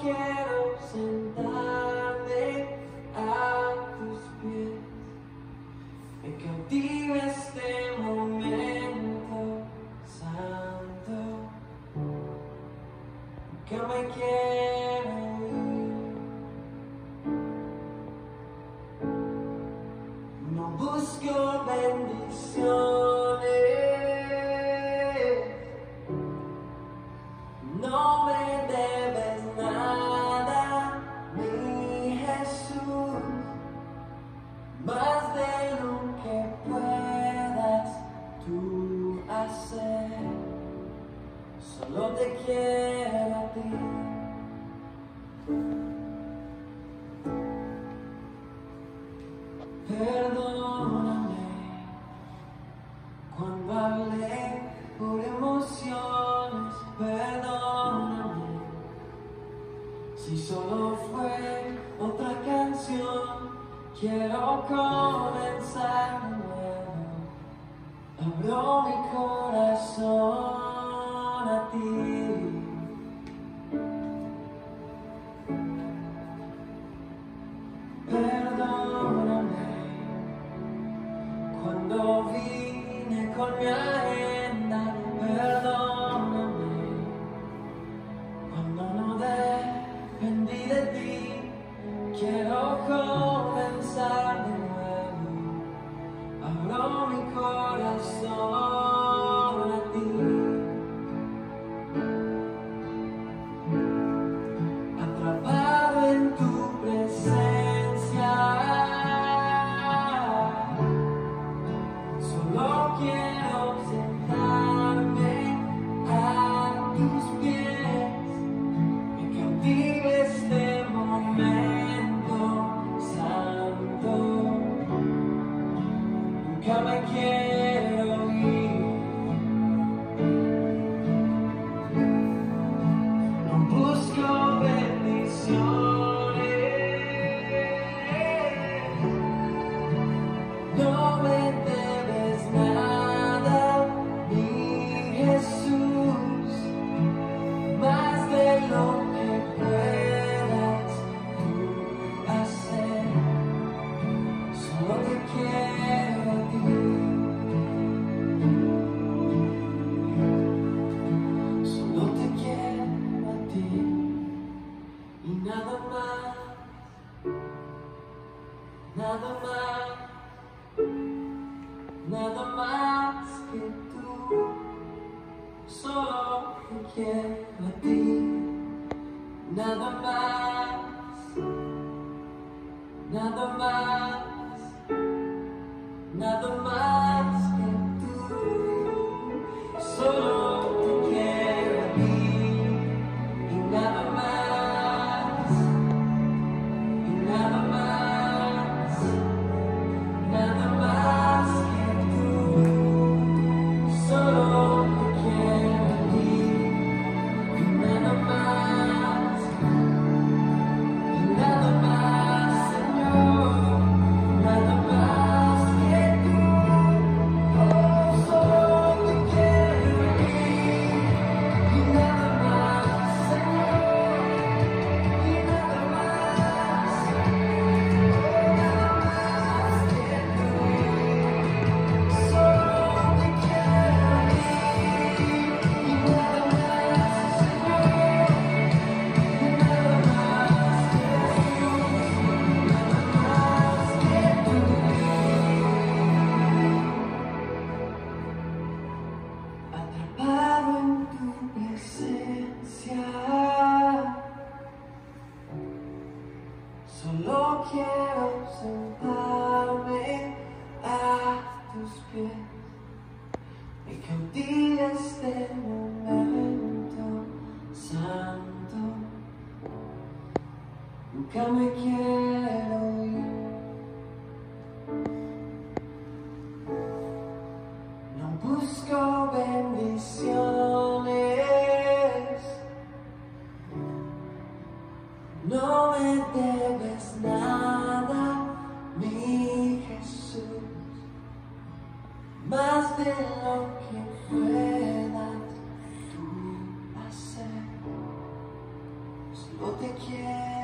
quiero sentarme a tus pies. Me cautiva este momento santo. Que me quiero ir. No busco bendiciones. Solo te quiero a ti. Perdóname cuando hablé por emociones, perdóname si solo fue otra canción. Quiero comenzar de nuevo, abro mi corazón a ti. Perdóname cuando vine con mi Nunca me quiero ir. No busco bendiciones. No me debes nada, mi Jesús, más de lo nada más, nada más que tú. Solo te quiero a ti, nada más, nada más, nada más quiero sentarme a tus pies. Me cautiva este momento santo. Nunca me quiero me debes nada, mi Jesús, más de lo que puedas tú hacer. no te quiero